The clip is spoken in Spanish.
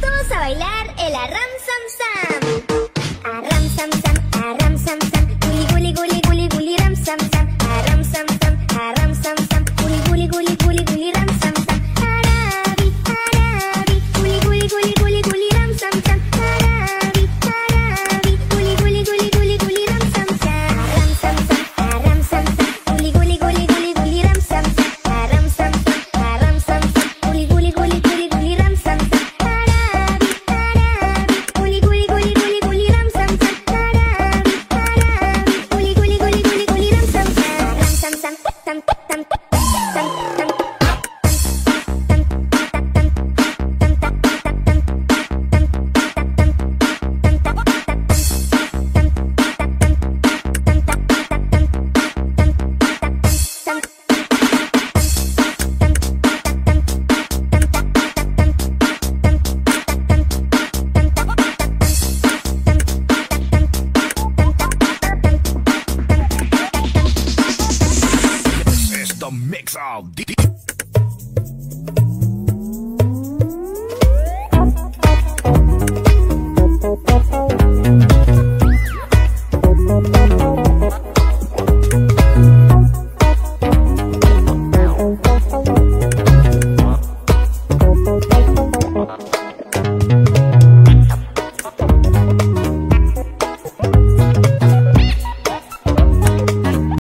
Todos a bailar el arram sam sam. mix all deep.